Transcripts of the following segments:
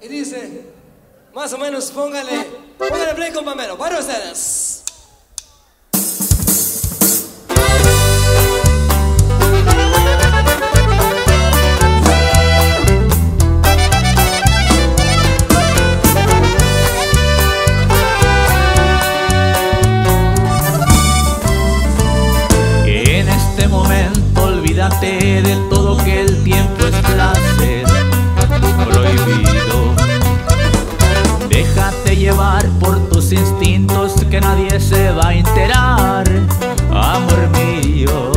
Y dice, más o menos, póngale, póngale play compañero, para ustedes. Instintos que nadie se va a enterar, amor mío.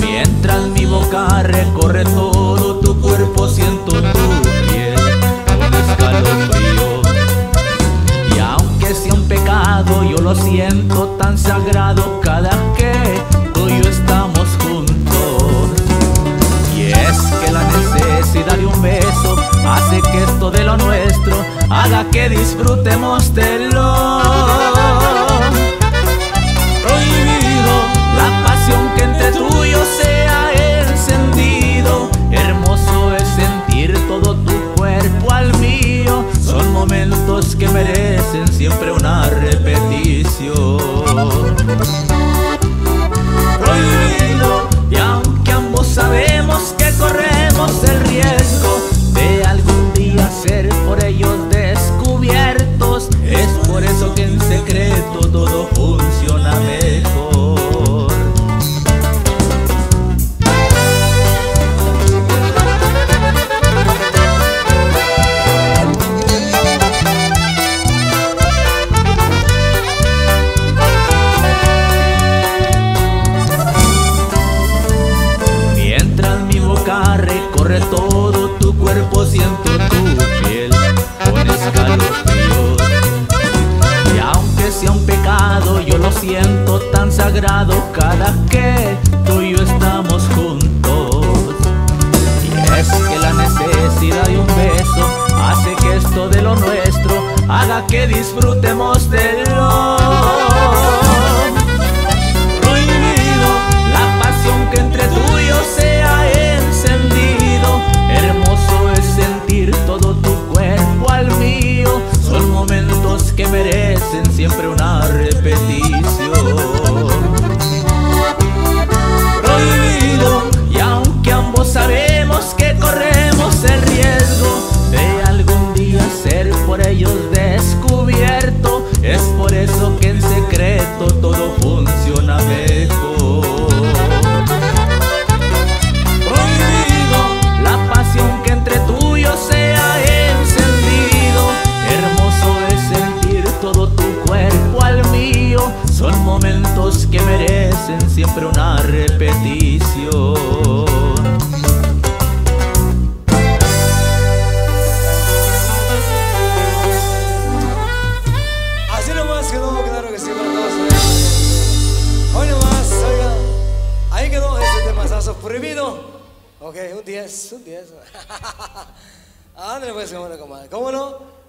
Mientras mi boca recorre todo tu cuerpo, siento tu piel con escalofrío. Y aunque sea un pecado, yo lo siento tan sagrado cada que que disfrutemos de lo prohibido. La pasión que entre tú y yo sea encendido. Hermoso es sentir todo tu cuerpo al mío. Son momentos que merecen siempre una repetición. Siento tan sagrado cada que tú y yo estamos juntos. Y es que la necesidad de un beso hace que esto de lo nuestro haga que disfrutemos de lo prohibido La pasión que entre tú y yo sea encendido. Hermoso es sentir todo tu cuerpo al mío. Son momentos que merecen siempre una descubierto. Es por eso que en secreto todo funciona mejor. Prohibido la pasión que entre tú y yo sea encendido. Hermoso es sentir todo tu cuerpo al mío. Son momentos que merecen siempre una repetición prohibido. Ok, un 10, un 10. Ándale pues, cómo no. ¿Cómo no?